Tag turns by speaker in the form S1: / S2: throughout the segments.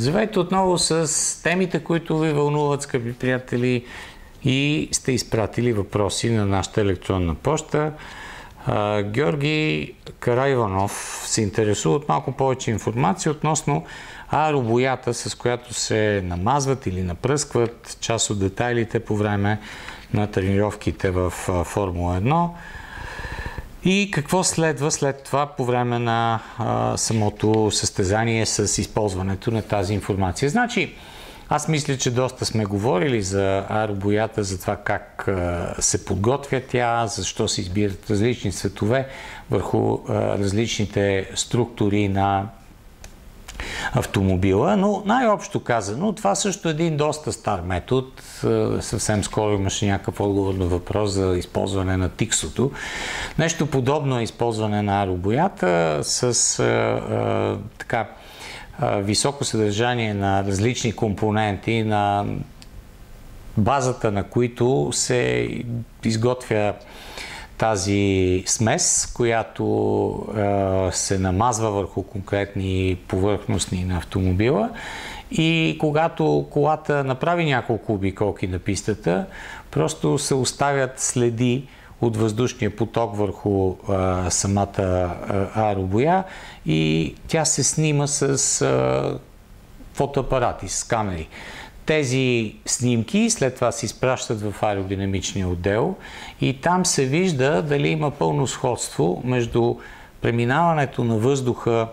S1: Здравейте отново с темите, които ви вълнуват, скъпи приятели, и сте изпратили въпроси на нашата електронна почта. Георги Карайванов се интересува от малко повече информация относно аеробоята, с която се намазват или напръскват част от детайлите по време на тренировките в Формула 1. И какво следва след това по време на а, самото състезание с използването на тази информация? Значи, аз мисля, че доста сме говорили за аеробоята, за това как а, се подготвя тя, защо се избират различни светове върху а, различните структури на автомобила, но най-общо казано, това също е един доста стар метод. Е, съвсем скоро имаше някакъв отговор на въпрос за използване на тиксото. Нещо подобно е използване на аеробоята с а, е, е, така високо съдържание на различни компоненти, на базата на които се изготвя тази смес, която е, се намазва върху конкретни повърхностни на автомобила и когато колата направи няколко обиколки на пистата, просто се оставят следи от въздушния поток върху а, самата а, аеробоя и тя се снима с а, фотоапарати, с камери. Тези снимки след това се изпращат в аеродинамичния отдел и там се вижда дали има пълно сходство между преминаването на въздуха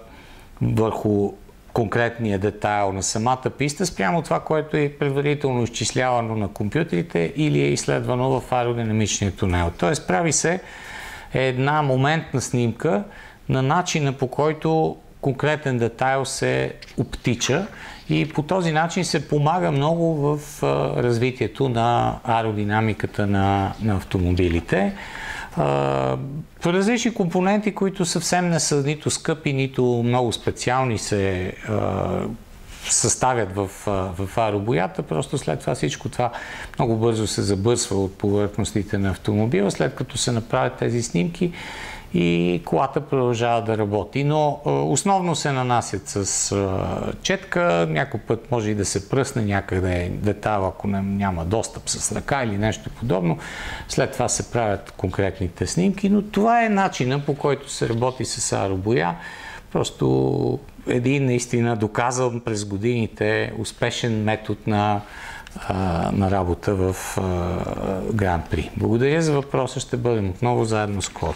S1: върху конкретния детайл на самата писта спрямо това, което е предварително изчислявано на компютрите или е изследвано в аеродинамичния тунел. Тоест прави се една моментна снимка на начина по който конкретен детайл се обтича и по този начин се помага много в развитието на аеродинамиката на, на автомобилите. различни компоненти, които съвсем не са нито скъпи, нито много специални се съставят в, в аеробоята, просто след това всичко това много бързо се забърсва от повърхностите на автомобила, след като се направят тези снимки и колата продължава да работи. Но основно се нанасят с четка, някой път може и да се пръсне някъде детайл, ако няма достъп с ръка или нещо подобно. След това се правят конкретните снимки, но това е начина по който се работи с аеробоя. Просто един наистина доказал през годините успешен метод на на работа в Гран При. Благодаря за въпроса. Ще бъдем отново заедно скоро.